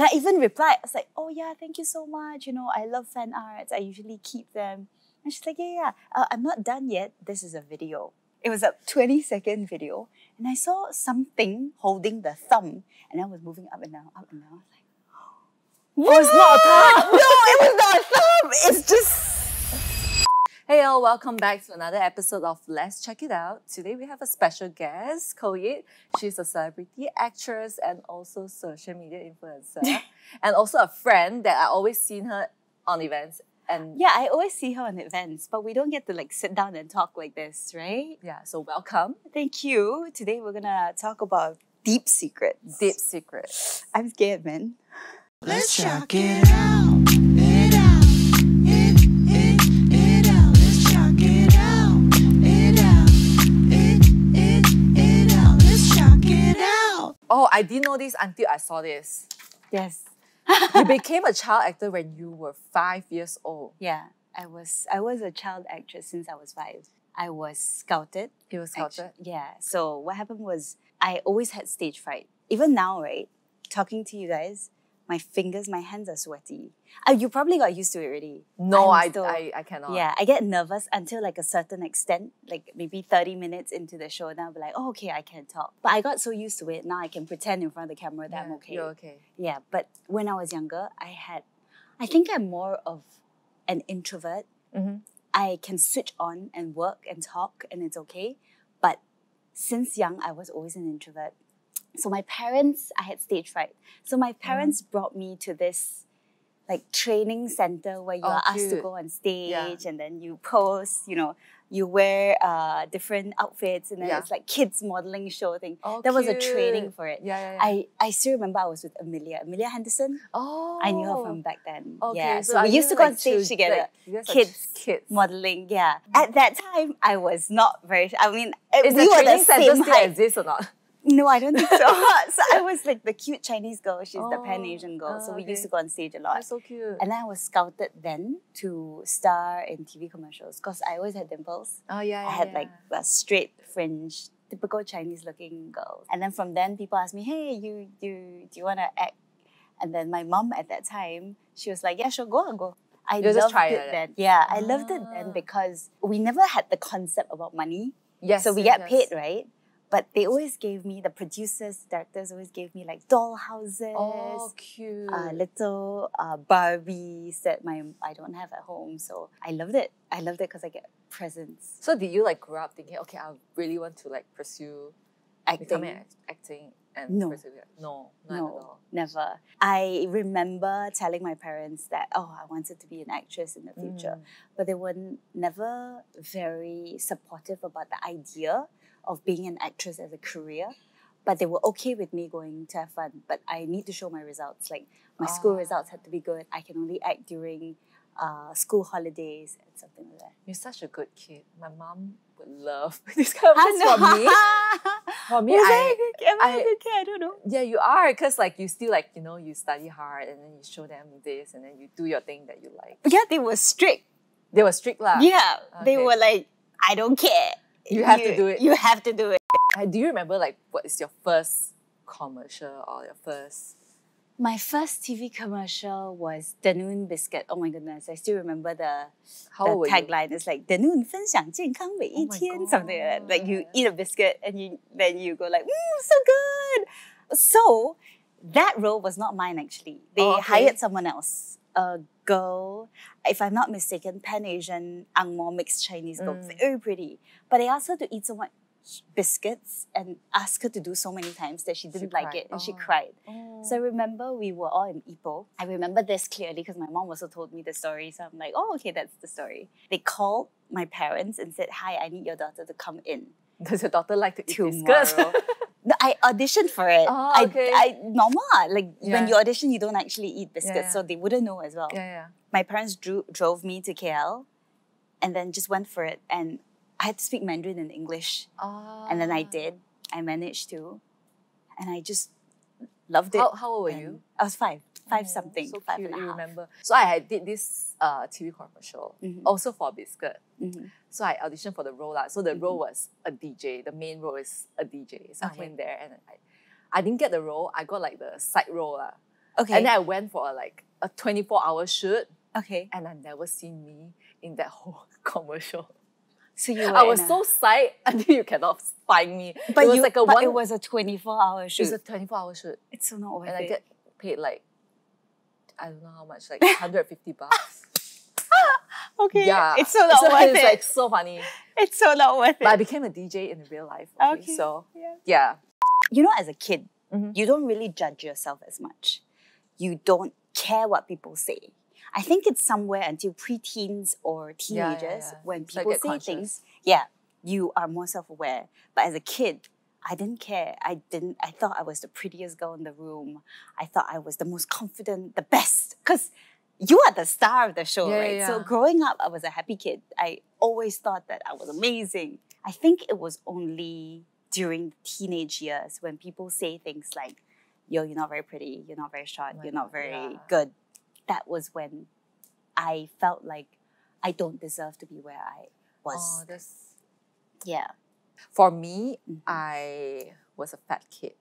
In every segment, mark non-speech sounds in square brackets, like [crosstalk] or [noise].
And I even replied, I was like, oh yeah, thank you so much. You know, I love fan arts. I usually keep them. And she's like, yeah, yeah, uh, I'm not done yet. This is a video. It was a 20 second video. And I saw something holding the thumb. And I was moving up and down, up and down. I was like, [gasps] Oh, it's not a thumb. [laughs] no, it was not a thumb. It's just Hey all, welcome back to another episode of Let's Chuck It Out. Today we have a special guest, Koe Yeet. She's a celebrity actress and also social media influencer. [laughs] and also a friend that I always seen her on events. And Yeah, I always see her on events, but we don't get to like sit down and talk like this, right? yeah, so welcome. Thank you. Today we're gonna talk about deep secrets. Deep secret. I'm scared, man. Let's Chuck it out. I didn't know this until I saw this. Yes. You [laughs] became a child actor when you were five years old. Yeah, I was I was a child actress since I was five. I was scouted. You were scouted. yeah. So what happened was I always had stage fright. Even now, right? Talking to you guys, my fingers, my hands are sweaty. Uh, you probably got used to it already. No, I, still- I, I cannot. Yeah, I get nervous until like a certain extent, like maybe 30 minutes into the show, then I'll be like, oh, okay, I can talk. But I got so used to it, now I can pretend in front of the camera that I'm okay. You're okay. Yeah, but when I was younger, I had, I think I'm more of an introvert. Mm-hmm. I can switch on and work and talk and it's okay. But since young, I was always an introvert. So my parents, I had stage fright. So my Mm-hmm. parents brought me to this like training center where you Oh, are asked to go on stage Yeah. and then you pose, you know, you wear uh, different outfits and then Yeah. it's like kids modeling show thing. Oh, there was a training for it. Yeah, yeah, yeah. I, I still remember I was with Amelia, Amelia Henderson. oh. I knew her from back then. Okay, yeah, so so, we used to go on stage together. like, you guys are kids, kids. modeling. Yeah, at that time I was not very. I mean, Is we the were the center same still height. exist or not? No, I don't think so. [laughs] [laughs] so I was like the cute Chinese girl. She's the Pan Oh, Asian girl. so oh, we used to go on stage a lot. That's so cute. And then I was scouted then to star in TV commercials because I always had dimples. oh yeah, yeah I had yeah. like a straight fringe, typical Chinese looking girl. And then from then people asked me, hey, you you do you wanna act? And then my mom at that time, she was like, Yeah, sure, go on, go. I You just loved try it it. then. Yeah, I loved it Ah. then because we never had the concept about money. yes. so we get yes. paid, right? But they always gave me, the producers, directors always gave me like doll houses, Oh, cute. uh, little uh, Barbies that my I don't have at home. So I loved it. I loved it because I get presents. so did you like grow up thinking, okay, I really want to like pursue Acting. act- acting and No. pursue? No, not at No, all. never. I remember telling my parents that, oh, I wanted to be an actress in the future. Mm. But they were never very supportive about the idea of being an actress as a career. But they were okay with me going to have fun. But I need to show my results. Like my school Ah. results had to be good. I can only act during uh, school holidays and something like that. You're such a good kid. My mom would love [laughs] this kind of things for [laughs] me. For me, Was I, I, a good kid? Am I, I- a good kid? I don't know. yeah, you are because like you still like you know you study hard and then you show them this and then you do your thing that you like. Yeah, they were strict. They were strict lah. Yeah, they were like, I don't care. You have to do it. You have to do it. Uh, Do you remember like what is your first commercial or your first? My first TV commercial was Danone biscuit. Oh my goodness, I still remember the, How the old were you? tagline. It's like Danone 分享健康每一 Oh my天, something like that. Like you God. eat a biscuit and you then you go like, mm, so good. So that role was not mine actually. They Oh, okay. hired someone else. A girl, if I'm not mistaken, Pan Asian, Angmo mixed Chinese girl, Mm. very pretty. But they asked her to eat so much biscuits and asked her to do so many times that she didn't like cried. it and she Oh. cried. Oh. So I remember we were all in Ipoh. I remember this clearly because my mom also told me the story. So I'm like, oh, okay, that's the story. They called my parents and said, hi, I need your daughter to come in Does your daughter like to eat tomorrow. biscuits? [laughs] I auditioned for it. Oh, I, okay. I, normal, ah, like Yeah. when you audition, you don't actually eat biscuits, yeah. so they wouldn't know as well. yeah, yeah. My parents drew, drove me to KL and then just went for it. And I had to speak Mandarin and English. And then I Ah. did. I managed to. And I just loved it. How, how old were you? I was five, five Oh, something, So five cute, and a you half. remember. So I did this uh, TV commercial, Mhm. also for Biscuit. Mhm. So I auditioned for the role. lah. So the role was a DJ. The main role is a DJ. So Okay. I went there and I, I didn't get the role. I got like the side role. lah. Okay. And then I went for a, like a 24 hour shoot okay. and I never seen me in that [laughs] whole commercial. So you I was a- so psyched [laughs] until you cannot find me. But it was you, like a but one. it was a 24 hour it was a 24 hour shoot. it's so not worth and I get paid like I don't know how much, like 150 bucks. [laughs] okay. yeah, It's so not [laughs] so worth it's it. like so funny. it's so not worth But I became a DJ in real life. Okay, Okay. so Yeah. yeah, You know, as a kid, Mhm. you don't really judge yourself as much. You don't care what people say. I think it's somewhere until preteens or Yeah, yeah, teenagers yeah. when people say conscious. things. Yeah, you are more self aware. But as a kid, I didn't care. I didn't. I thought I was the prettiest girl in the room. I thought I was the most confident, the best. Because you are the star of the show, Yeah, right? yeah, So growing up, I was a happy kid. I always thought that I was amazing. I think it was only during teenage years when people say things like, yo, you're not very pretty, you're not very short, my you're not very yeah. good. That was when I felt like I don't deserve to be where I was. oh, that's yeah. For me. Mhm. I was a fat kid.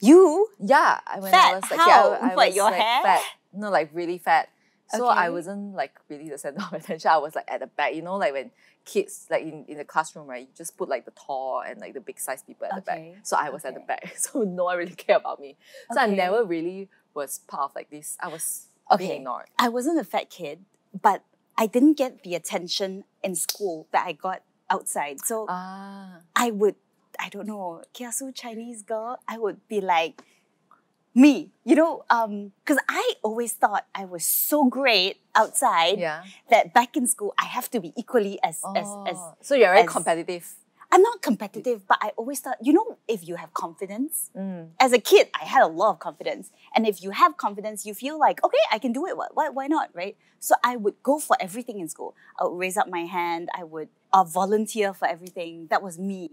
You? Yeah, I- when Fat? I was like, How? yeah, I, I your like hair? fat. No, like really fat. So I wasn't like really the center of [laughs] attention. I was like at the back. You know, like when kids like in, in the classroom, right? You just put like the tall and like the big size people at the Okay, back. So I was at the back. [laughs] So no one really [laughs] cared about me. So I never really was part of like this. I was being Okay. ignored. I wasn't a fat kid, but I didn't get the attention in school that I got outside. So Ah. I would, I don't know, kiasu Chinese girl, I would be like, me, you know, um, because I always thought I was so great outside Yeah. that back in school I have to be equally as as as Oh. so you're very as- competitive. I'm not competitive, but I always thought, you know, if you have confidence, Mm. as a kid, I had a lot of confidence. And if you have confidence, you feel like, okay, I can do it. Why, why, why not? Right? So I would go for everything in school. I would raise up my hand. I would uh, volunteer for everything. That was me.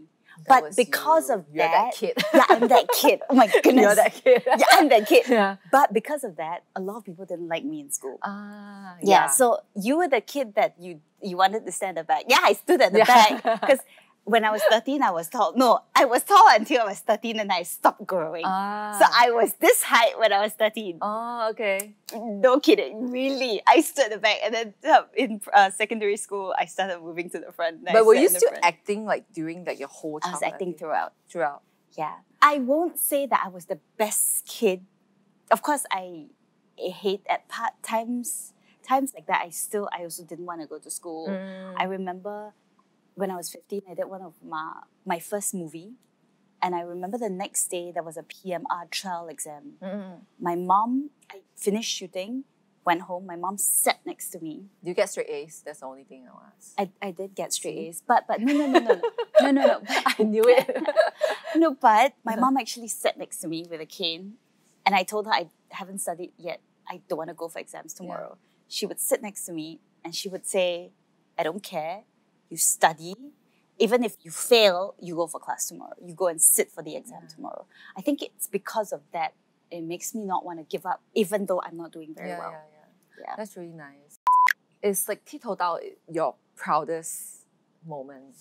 That but because you. of You're that, that kid. [laughs] yeah, I'm that kid. Oh my [laughs] goodness. You're that kid. [laughs] yeah, I'm that kid. yeah. But because of that, a lot of people didn't like me in school. Ah. Yeah. So you were the kid that you you wanted to stand at the back. Yeah, I stood at the Yeah. back because when I was 13, I was tall. No, I was tall until I was 13 and I stopped growing. Ah. So I was this height when I was 13. Oh, okay. No kidding, really. I stood at the back and then uh, in uh, secondary school, I started moving to the front. But were you still front. acting like during like your whole childhood? I was acting throughout. throughout. Yeah. I won't say that I was the best kid. Of course, I, I hate at part times times like that. I still I also didn't want to go to school. Mm. I remember when I was 15, I did one of my, my first movie. And I remember the next day there was a PMR trial exam. Mm-hmm. My mom, I finished shooting, went home. My mom sat next to me. Do you get straight A's? That's the only thing I'll ask. I, I did get straight A's, but but no no no no [laughs] no no no. no. I knew it. [laughs] no, but my uh-huh. mom actually sat next to me with a cane, and I told her I haven't studied yet. I don't want to go for exams tomorrow. Yeah. She would sit next to me and she would say, "I don't care you study. Even if you fail, you go for class tomorrow. You go and sit for the exam yeah. tomorrow. I think it's because of that it makes me not want to give up, even though I'm not doing very yeah, well. Yeah, yeah, yeah. That's really nice. It's like Tito Dao, your proudest moment.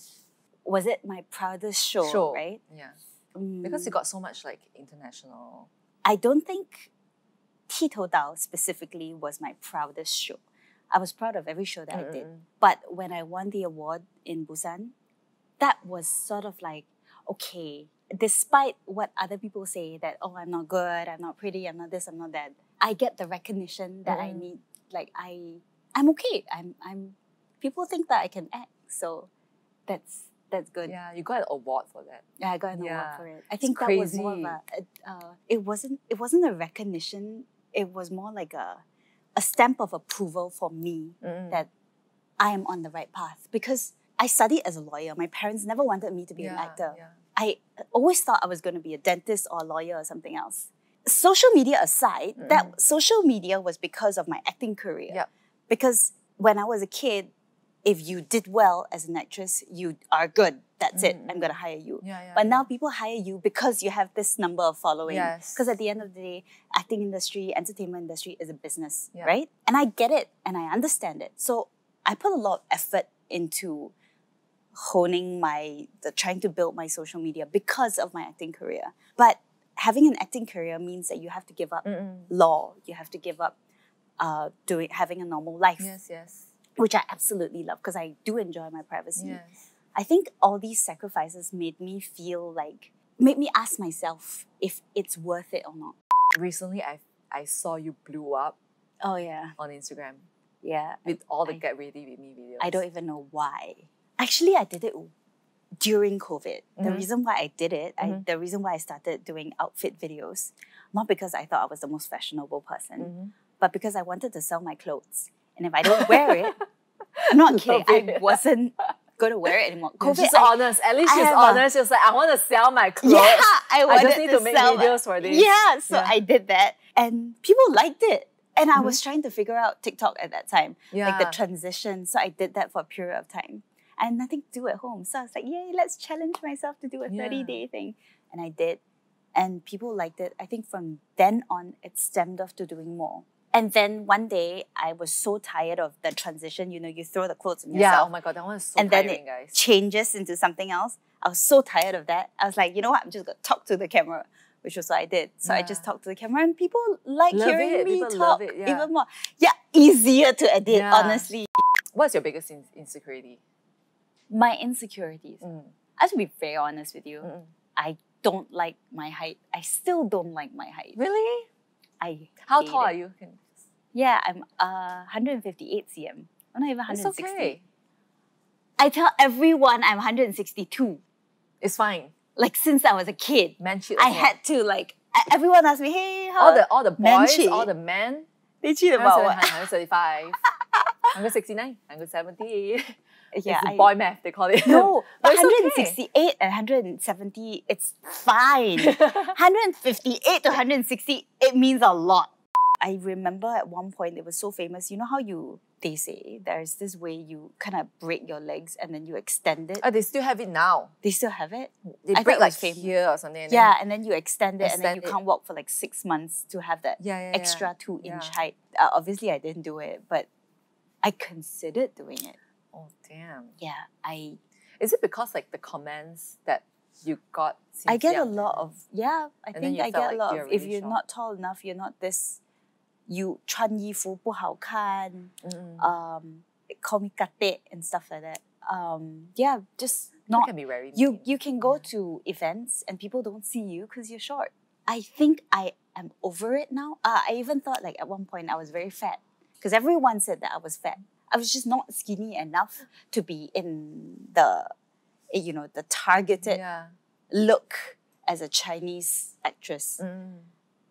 Was it my proudest show? Show, right? Yeah. Mm. Because you got so much like international. I don't think Tito Dao specifically was my proudest show. I was proud of every show that I did. But when I won the award in Busan, that was sort of like, okay, despite what other people say that, oh, I'm not good, I'm not pretty, I'm not this, I'm not that, I get the recognition that I Mm. need. Like I I'm okay. I'm I'm people think that I can act. So that's that's good. Yeah, you got an award for that. Yeah, I got an Yeah. award for it. I think that was more of a, a uh, it wasn't it wasn't a recognition. It was more like a a stamp of approval for me Mm. that I am on the right path because I studied as a lawyer. My parents never wanted me to be an actor. yeah. I always thought I was going to be a dentist or a lawyer or something else. Social media aside, Mm. that social media was because of my acting career. Yep. Because when I was a kid, if you did well as an actress, you are good. That's it. Mm, I'm going to hire you. Yeah, yeah. But yeah. now people hire you because you have this number of following. Yes. Because at the end of the day, acting industry, entertainment industry is a business, right? And I get it and I understand it. So I put a lot of effort into honing my the trying to build my social media because of my acting career. But having an acting career means that you have to give up Mm-mm. law, you have to give up uh, doing having a normal life, Yes, yes, which I absolutely love because I do enjoy my privacy. yes. I think all these sacrifices made me feel like made me ask myself if it's worth it or not. Recently, I I saw you blew up Oh yeah, on Instagram yeah. with all the I- get ready with me videos. I don't even know why. Actually, I did it during COVID. The Mhm. reason why I did it, I, Mhm. the reason why I started doing outfit videos, not because I thought I was the most fashionable person, Mhm. but because I wanted to sell my clothes. And if I don't wear it, [laughs] I'm not kidding. I wasn't going to wear it anymore. Yeah, COVID, she's I- honest. At least I she's have a- honest. She's like, I want to sell my [laughs] clothes. yeah, I I wanted just need to make sell my- videos for this. Yeah, so Yeah. I did that, and people liked it. And I Mm-hmm. was trying to figure out TikTok at that time, like the transition. So I did that for a period of time. And I had nothing to do at home. So I was like, yay, let's challenge myself to do a 30 Yeah. day thing. And I did. And people liked it. I think from then on, it stemmed off to doing more. And then one day, I was so tired of the transition. You know, you throw the clothes on Yeah, oh my god, that one is so and then it guys. changes into something else. I was so tired of that. I was like, you know what? I'm just gonna talk to the camera, which was what I did. So I just talked to the camera, and people like Love hearing it. me People talk love it, yeah. even more. Yeah, easier to edit. Yeah. Honestly, What's your biggest in- insecurity? my insecurities. Mm. I have to be very honest with you. Mm-mm. I don't like my height. I still don't like my height. Really? I How tall it. are you? Yeah, I'm uh 158 cm. I'm not even It's 160. okay. I tell everyone I'm 162. It's fine. Like since I was a kid. Man cheat. I well. had to like everyone asked me, hey, how all the all the boys, all the men. they cheat about what? 135, 169, [laughs] 170. Yeah, it's I- boy math, they call it. no, [laughs] But but it's okay. 168 and 170, it's fine. [laughs] 158 to 160, it means a lot. I remember at one point it was so famous. You know how you they say there's this way you kind of break your legs and then you extend it. oh, they still have it now. They still have it. They I break like famous. here or something. and Yeah, and then you extend it, and then you it. can't walk for like six months to have that yeah, yeah, extra two inch Yeah. height. Uh, obviously, I didn't do it, but I considered doing it. Oh damn! Yeah, I Is it because like the comments that you got? Since I get a young lot and- of yeah. I And then think you I felt get a like lot you're of if really you're short. not tall enough, you're not this. You 穿衣服不好看, Mm-mm. um, call me kate and stuff like that. Um, yeah, just That not can be very you. mean. You can go to events and people don't see you because you're short. I think I am over it now. Uh, I even thought like at one point I was very fat because everyone said that I was fat. I was just not skinny enough to be in the, you know, the targeted yeah. look as a Chinese actress. Mm.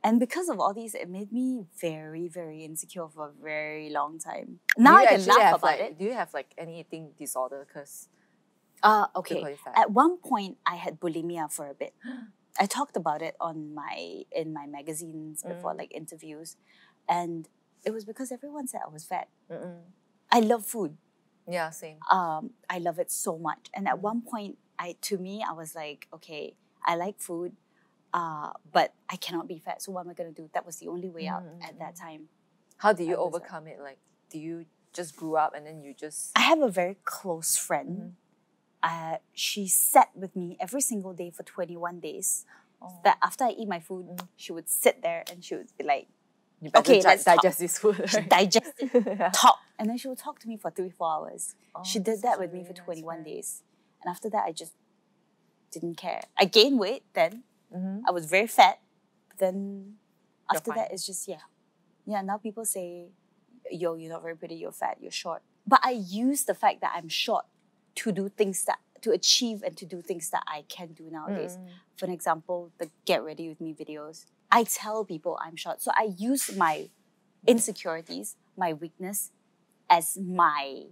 And because of all these, it made me very, very insecure for a very long time. Now I can laugh have, about like, it. Do you have like any eating disorder? Because Uh, okay. At one point, I had bulimia for a bit. [gasps] I talked about it on my in my magazines before, Mm. like interviews, and it was because everyone said I was fat. Mm-mm. I love food. yeah, same. um, I love it so much. And at one point, I to me, I was like, okay, I like food, uh, but I cannot be fat. So what am I gonna do? That was the only way out Mm, at that time. How do you I was, overcome it? Like, do you just grew up and then you just I have a very close friend. Uh, she sat with me every single day for 21 days. Oh. That after I eat my food, Mm. she would sit there and she would be like, you better okay, let's talk. digest this food. she right? digest [laughs] it, Yeah. talk, and then she would talk to me for three, four hours. she Oh, did that with me for 21 friend. days. And after that, I just didn't care. I gained weight then. Mhm. I was very fat. But then You're after fine. that, it's just, yeah. Yeah, now people say, yo, you're not very pretty, you're fat, you're short. But I use the fact that I'm short to do things that, to achieve and to do things that I can do nowadays. Mm-mm. For an example, the Get Ready With Me videos. I tell people I'm short. So I use my insecurities, my weakness, as my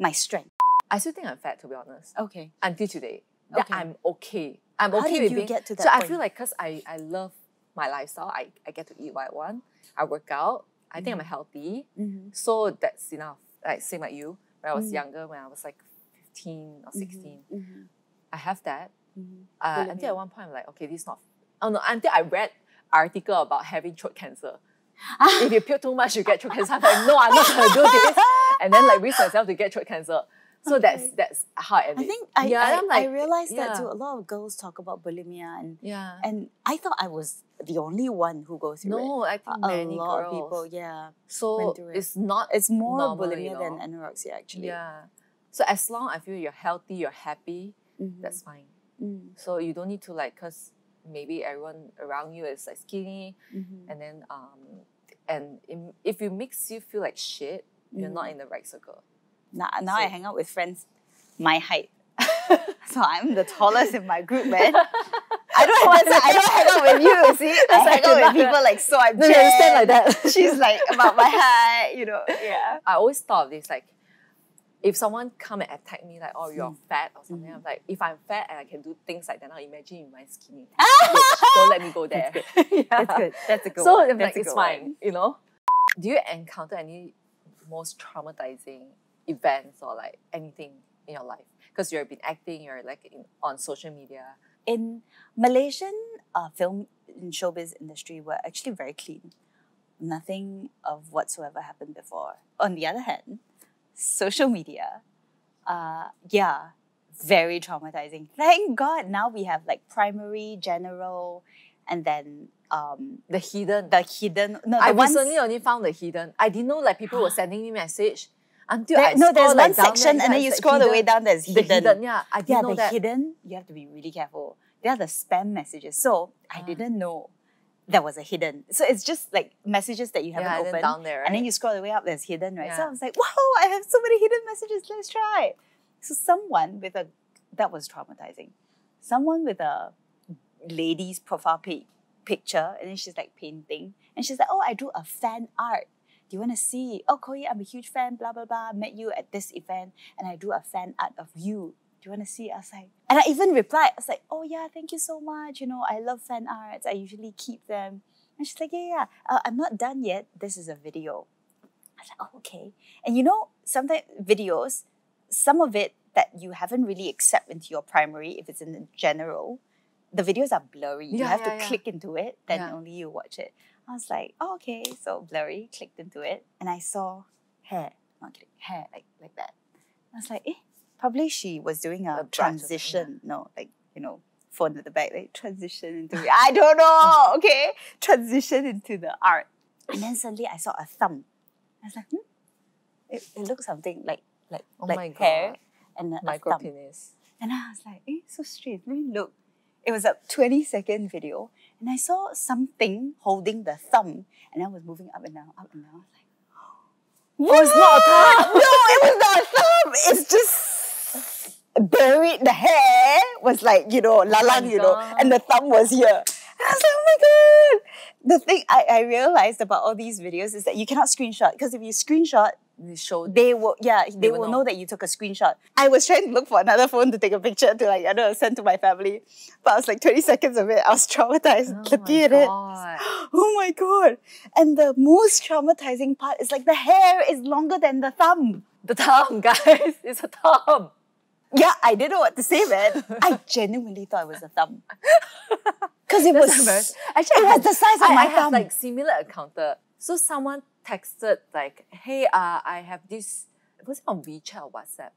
my strength. I still think I'm fat to be honest. Okay. Until today, that Okay. I'm okay. I'm okay How did with you being. get to that. so that I feel like because I I love my lifestyle. I, I get to eat what I want. I work out. I think I'm healthy. Mm-hmm. So that's enough. Like same like you. When I was Mm. younger, when I was like 15 or 16, Mm-hmm. I have that. Mm-hmm. Uh, until at one point, I'm like, okay, this is not. Oh no! Until I read article about having throat cancer. if you puke too much, you get throat cancer. I'm like, no, I'm not gonna do this. And then like risk myself to get throat cancer. So that's Okay. that's how I, I think I, yeah, I, like, I realized that too. A lot of girls talk about bulimia, and Yeah. and I thought I was the only one who goes through it. no, I think A many lot girls. of people, yeah. so it. it's not It's more bulimia than anorexia, actually. Yeah. So as long as I feel you're healthy, you're happy, Mhm. that's fine. Mm, So you don't need to like, cause maybe everyone around you is like skinny, mhm, and then um, and if it makes you feel like shit, you're not Mhm. in the right circle. Now, now I hang out with friends my height. [laughs] so I'm the tallest in my group, man. [laughs] I don't, that's why I don't hang out with you, see? [laughs] I hang out with people like so I'm No, you understand like that. She's like about my height, you know. Yeah. I always thought of this like, if someone come and attack me like, oh you're Mm. fat or something, Mhm. I'm like, if I'm fat and I can do things like that, now imagine you my skinny. [laughs] Don't let me go there. [laughs] Yeah. That's good. That's a good So one. Like, That's it's fine, one. you know. Do you encounter any most traumatizing events or like anything in your life? Because you've been acting, you're like in, on social media. in Malaysian uh, film and showbiz industry were actually very clean. Nothing of whatsoever happened before. On the other hand, social media, uh, yeah, very traumatizing. Thank God now we have like primary, general, and then um, The hidden. the hidden. No, the I ones- recently only found the hidden. I didn't know like people were [gasps] sending me message until there- I no, there's like, one section, and then you scroll the way down. There's The hidden. hidden, yeah. I didn't yeah, know the that. hidden, you have to be really careful. They are the spam messages. So I Ah. didn't know there was a hidden. So it's just like messages that you haven't yeah, opened. down there, right? And then you scroll the way up, there's hidden, right? So I was like, wow, I have so many hidden messages. Let's try. So someone with a that was traumatizing. Someone with a lady's profile pic, picture, and then she's like painting, and she's like, oh, I drew a fan art. Do you want to see? Oh, Koi, I'm a huge fan. Blah blah blah. Met you at this event, and I drew a fan art of you. Do you want to see? I was like, and I even replied. I was like, oh yeah, thank you so much. You know, I love fan arts. I usually keep them. And she's like, yeah, yeah. Uh, I'm not done yet. This is a video. I was like, oh, okay. And you know, sometimes videos, some of it that you haven't really accept into your primary, if it's in the general, the videos are blurry. you Yeah, have yeah, to yeah. click into it, then only you watch it. I was like, oh, okay, so blurry, clicked into it, and I saw hair, not kidding, hair like like that. I was like, eh, probably she was doing a, A brush or something, transition. No, like, you know, phone at the back, like transition into. I don't know, [laughs] okay? Transition into the art. And then suddenly I saw a thumb. I was like, hmm? It, it looks something like like Oh like my hair God. and a, a Micro thumb. penis. And I was like, eh, so strange. Let me look. It was a 20 second video, and I saw something holding the thumb, and I was moving up and down, up and down. I was like, [gasps] Oh, it's not a thumb. [laughs] no, it was not a thumb. It's just buried. The hair was like, you know, lalang, you know, and the thumb was here. And I was like, oh my god. The thing I, I realized about all these videos is that you cannot screenshot because if you screenshot, They they will yeah they, will will know. know. that you took a screenshot i was trying to look for another phone to take a picture to like i don't know send to my family but i was like 20 seconds of it i was traumatized Oh looking at it [gasps] oh my god and the most traumatizing part is like the hair is longer than the thumb The thumb, [laughs] guys. It's a thumb. Yeah i didn't know what to say man i [laughs] genuinely thought it was a thumb because it was That's embarrassing. Actually, it was the size of I, my I thumb. like similar encounter. So someone texted like, "Hey, uh, I have this. Was it on WeChat or WhatsApp?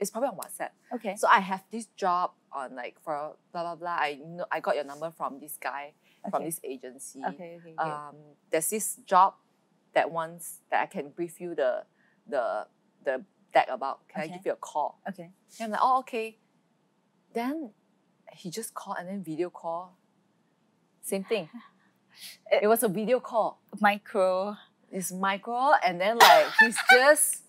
It's probably on WhatsApp. okay So I have this job on like for blah blah blah. I know I got your number from this guy from this agency. okay okay, okay. Um, there's this job that wants that I can brief you the the the deck about. Can I give you a call? okay And I'm like, oh, okay. Then he just called and then video call. Same thing. [laughs] It was a video call. micro It's micro, and then like he's [laughs] just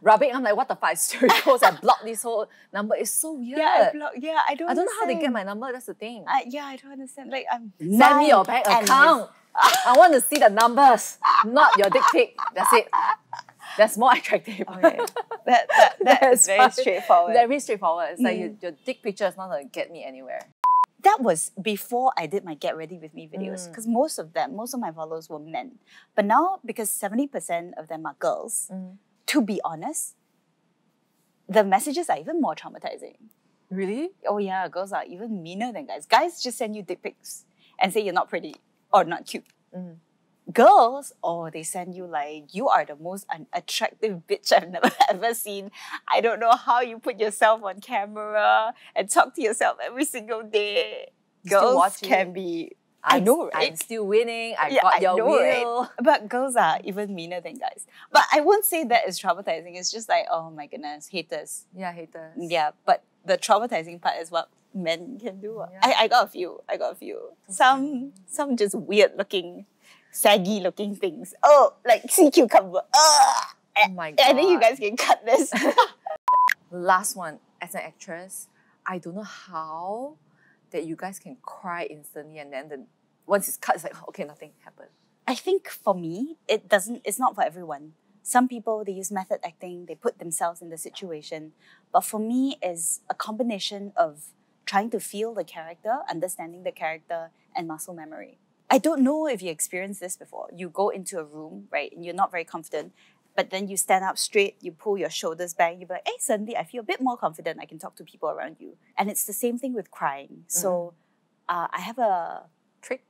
rubbing. I'm like, what the fuck? [laughs] It's Cherry Coast. I blocked this whole number. It's so weird. yeah I block, yeah i don't I don't know how they get my number. That's the thing. I, yeah i don't understand like i'm Send me your bank account. I want to see the numbers, not your dick pic. That's it. That's more [laughs] attractive. Okay. That, that, [laughs] that That's very fine. straightforward. Very straightforward. It's like Mm. your, dick picture is not going to get me anywhere. that was before I did my Get Ready With Me videos. Mm. Because most of them, most of my followers were men. But now, because 70% of them are girls, Mm. to be honest, the messages are even more traumatizing. Really? Oh yeah, girls are even meaner than guys. Guys just send you dick pics and say you're not pretty or not cute. Mm. Girls, oh, they send you like, you are the most unattractive [laughs] bitch I've never [laughs] ever seen. I don't know how you put yourself on camera and talk to yourself every single day. Girls can be, I I'm- know, right? I'm still winning. I Yeah, got I your know, right? will. But girls are even meaner than guys. But I won't say that is traumatizing. It's just like, oh my goodness, haters. Yeah, haters. Yeah, but the traumatizing part is what men can do. Yeah. I, I got a few. I got a few. Some some just weird looking, saggy looking things. Oh, like [laughs] sea cucumber. Ugh. Oh my god. I think you guys can cut this. [laughs] [laughs] Last one, as an actress, I don't know how that you guys can cry instantly and then the, once it's cut, it's like, okay, nothing happened. I think for me, it doesn't. It's not for everyone. Some people they use method acting. They put themselves in the situation. But for me, is a combination of trying to feel the character, understanding the character, and muscle memory. I don't know if you experienced this before. You go into a room, right, and you're not very confident, but then you stand up straight, you pull your shoulders back, you're like, hey, suddenly I feel a bit more confident. I can talk to people around you. And it's the same thing with crying. So uh, I have a trick.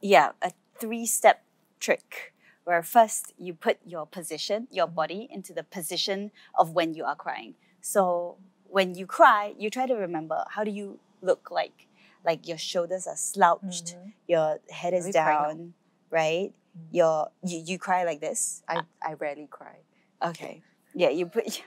yeah, a three step trick where first you put your position, your body into the position of when you are crying. So when you cry, you try to remember how do you look like? Like your shoulders are slouched, Mhm. your head is down, right? Your you, you cry like this. I, I rarely cry. Okay. Yeah, you put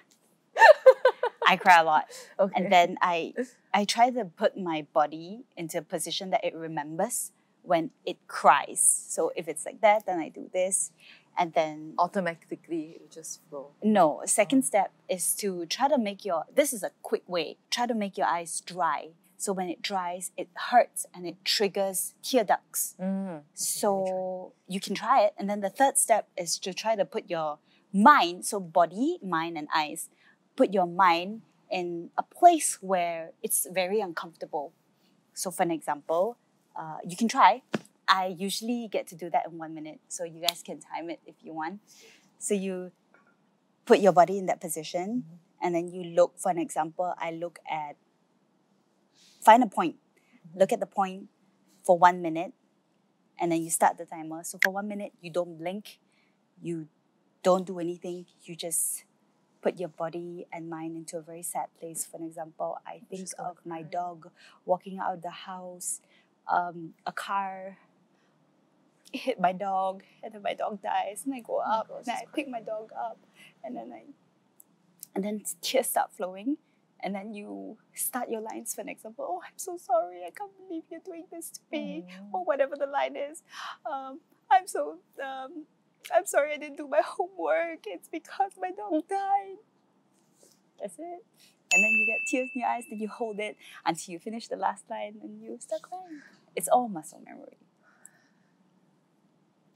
[laughs] I cry a lot. Okay. And then I I try to put my body into a position that it remembers when it cries. So if it's like that, then I do this. And then automatically it just flow. no, second step is to try to make your this is a quick way. Try to make your eyes dry. So when it dries, it hurts and it triggers tear ducts. Mm. So you can try it. And then the third step is to try to put your mind, so body, mind, and eyes, put your mind in a place where it's very uncomfortable. So, for an example, uh, you can try. I usually get to do that in one minute. So, you guys can time it if you want. So, you put your body in that position and then you look, for an example, I look at, find a point, look at the point for one minute and then you start the timer. So for one minute, you don't blink, you don't do anything, you just put your body and mind into a very sad place. For an example, I think of my dog walking out of the house, um, a car [laughs] hit my dog, and then my dog dies, and I go my up, gosh, and I pick my dog up, and then I, and then tears start flowing. And then you start your lines for an example. Oh, I'm so sorry. I can't believe you're doing this to me or whatever the line is. Um, I'm so um, I'm sorry I didn't do my [laughs] homework. It's because my dog died. That's it. And then you get tears in your eyes, then you hold it until you finish the last line and you start crying. It's all muscle memory.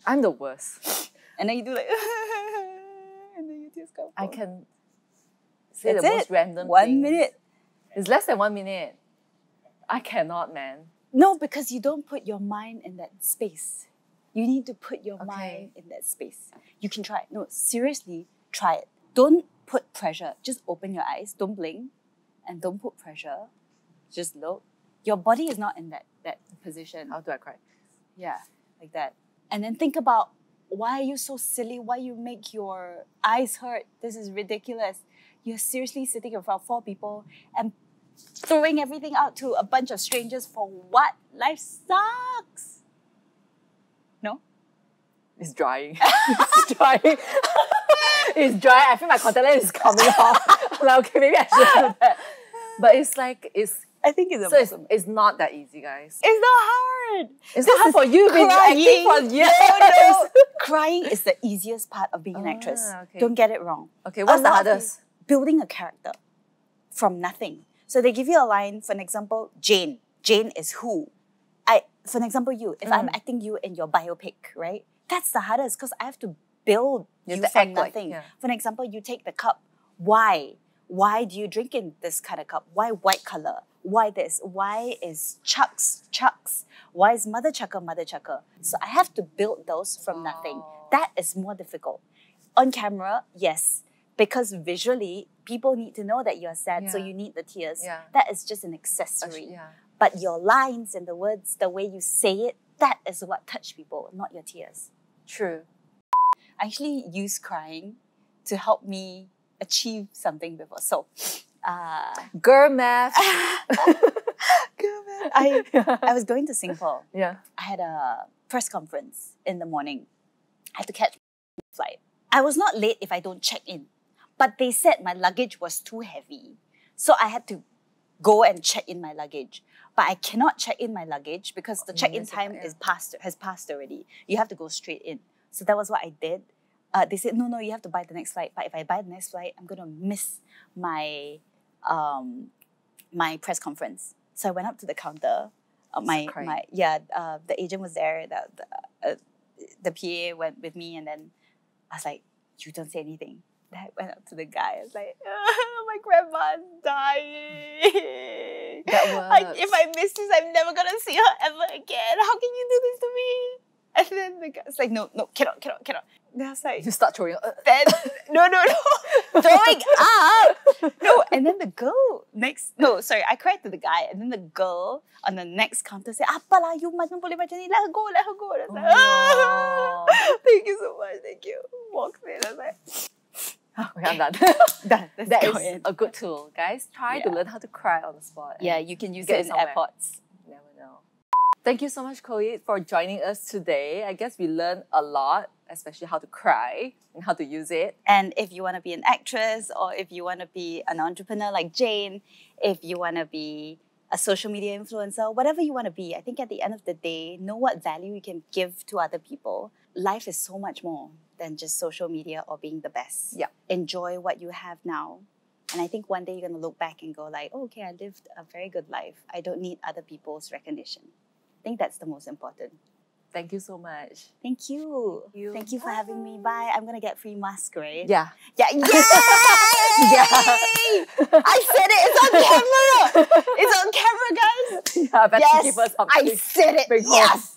I'm the worst. [laughs] And then you do like [laughs] and then your tears come. I can say That's the it. most random One things. minute. It's less than one minute. I cannot, man. No, because you don't put your mind in that space. You need to put your Okay. mind in that space. You can try it. No, seriously, try it. Don't put pressure. Just open your eyes. Don't blink, and don't put pressure. Just look. Your body is not in that that position. How do I cry? Yeah, like that. And then think about why are you so silly? Why you make your eyes hurt? This is ridiculous. You're seriously sitting in front of four people and throwing everything out to a bunch of strangers for what? Life sucks. No? It's drying. [laughs] it's drying. [laughs] it's dry. I feel my contact lens is coming off. [laughs] I'm like, okay, maybe I should do that. But it's like it's I think it's so it's, impossible. it's not that easy, guys. It's not hard. It's not hard for you. You've acting for years. No, no. Crying is the easiest part of being an actress. Ah, okay. Don't get it wrong. Okay, what's A the lot of hardest? Building a character from nothing. So they give you a line, for an example, Jane. Jane is who? I for an example, you. If I'm Mm. acting you in your biopic, right? That's the hardest because I have to build You you, to from act like- nothing. yeah. For an example, you take the cup. Why? Why do you drink in this kind of cup? Why white color? Why this? Why is Chuck's Chuck's? Why is Mother Chucker Mother Chucker? So I have to build those from nothing. Oh. That is more difficult. On camera, yes, because visually people need to know that you're sad, so you need the tears. Yeah. That is just an accessory. Yeah. But your lines and the words, the way you say it, that is what touch people, not your tears. True. I actually use crying to help me achieve something before. So, uh, Girl math. [laughs] I [laughs] I was going to Singapore. yeah. I had a press conference in the morning. I had to catch a flight. I was not late if I don't check in, but they said my luggage was too heavy, so I had to go and check in my luggage. But I cannot check in my luggage because the Oh, check-in yes, time is passed has passed already. You have to go straight in. So that was what I did. Uh, they said no, no, you have to buy the next flight. But if I buy the next flight, I'm gonna miss my um, my press conference. So I went up to the counter. Uh, my my yeah, uh, the agent was there. The the, uh, the PA went with me, and then I was like, "You don't say anything." I went up to the guy. I was like, [laughs] "My grandma's dying. That [laughs] Like, if. I miss this, I'm never gonna see her ever again. How can you do this to me?" And then the guy's like, "No, no, cannot, cannot, cannot." Then I was like, You start throwing. Uh, then [laughs] no no no throwing up no and then the girl next no sorry I cried to the guy and then the girl on the next counter said apa lah you macam boleh macam ni let her go let her go and I was like Oh, "Ah, thank you so much thank you walks in I was like I'm done. [laughs] done let's that go is in. a good tool, guys. Try to learn how to cry on the spot. yeah you can use it in somewhere. airports Never know. Thank you so much, Chloe, for joining us today. I guess we learned a lot, especially how to cry and how to use it. And if you want to be an actress or if you want to be an entrepreneur like Jane, if you want to be a social media influencer, whatever you want to be, I think at the end of the day, know what value you can give to other people. Life is so much more than just social media or being the best. Yeah. Enjoy what you have now. And I think one day you're going to look back and go like, oh, okay, I lived a very good life. I don't need other people's recognition. I think that's the most important. Thank you so much. Thank you. you. Thank you for having me. Bye. I'm going to get free mask, right? Yeah. Yeah, yay! [laughs] Yeah. [laughs] I said it. It's on camera. It's on camera, guys. [laughs] yeah, I bet Yes, I said it. Yes.